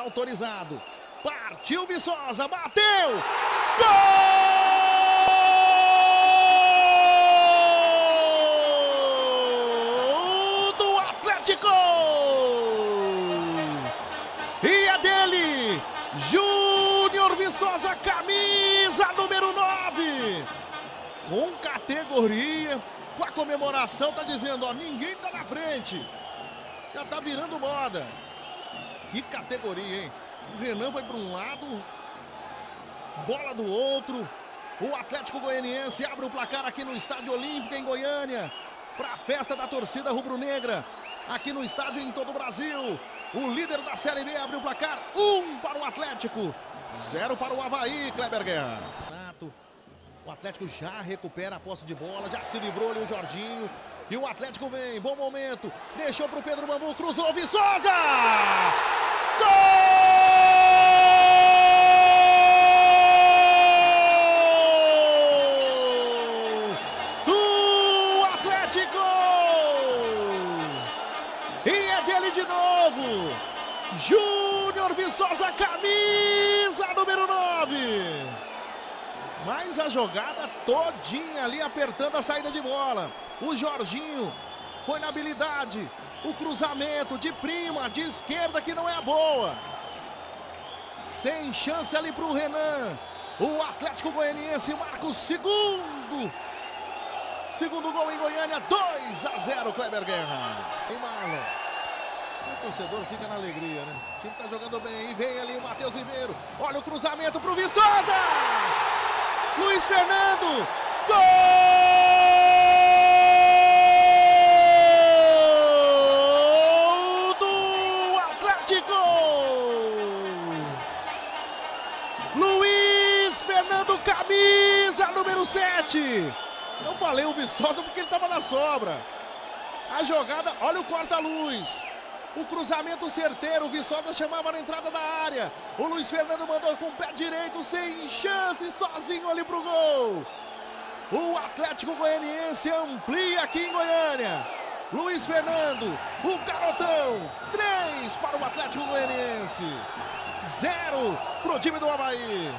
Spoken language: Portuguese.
Autorizado. Partiu Viçosa, bateu! Gol do Atlético! E é dele, Júnior Viçosa, camisa número 9. Com categoria, com a comemoração, tá dizendo, ó, ninguém tá na frente. Já tá virando moda. Que categoria, hein? O Renan vai para um lado, bola do outro. O Atlético Goianiense abre o placar aqui no Estádio Olímpico em Goiânia. Para a festa da torcida rubro-negra. Aqui no estádio em todo o Brasil. O líder da Série B abre o placar. Um para o Atlético. Zero para o Havaí, Kleber Guerra. O Atlético já recupera a posse de bola. Já se livrou ali o Jorginho. E o Atlético vem, bom momento. Deixou para o Pedro Bambu, cruzou Viçosa! Do Atlético! E é dele de novo. Júnior Viçosa, camisa número 9. Mas a jogada todinha ali apertando a saída de bola. O Jorginho foi na habilidade. O cruzamento de prima, de esquerda, que não é a boa. Sem chance ali para o Renan. O Atlético Goianiense marca o segundo. Segundo gol em Goiânia, 2 a 0, Kleber Guerra. Marlon. O torcedor fica na alegria, né? O time tá jogando bem. E vem ali o Matheus Ribeiro. Olha o cruzamento para o Viçosa. Luiz Fernando. Gol número 7. Eu falei o Viçosa porque ele estava na sobra. A jogada, olha o corta-luz. O cruzamento certeiro, o Viçosa chamava na entrada da área. O Luiz Fernando mandou com o pé direito, sem chance, sozinho ali pro gol. O Atlético Goianiense amplia aqui em Goiânia. Luiz Fernando, o garotão. Três para o Atlético Goianiense. Zero para o time do Havaí.